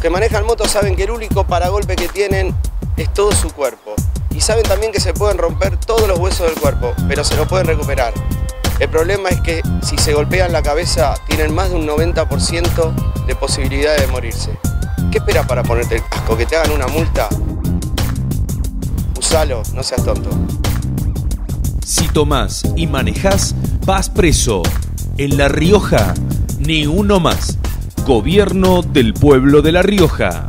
que manejan motos saben que el único paragolpe que tienen es todo su cuerpo. Y saben también que se pueden romper todos los huesos del cuerpo, pero se lo pueden recuperar. El problema es que si se golpean la cabeza tienen más de un 90% de posibilidad de morirse. ¿Qué esperas para ponerte el casco? ¿Que te hagan una multa? Usalo, no seas tonto. Si tomás y manejás, vas preso. En La Rioja, ni uno más. Gobierno del pueblo de La Rioja.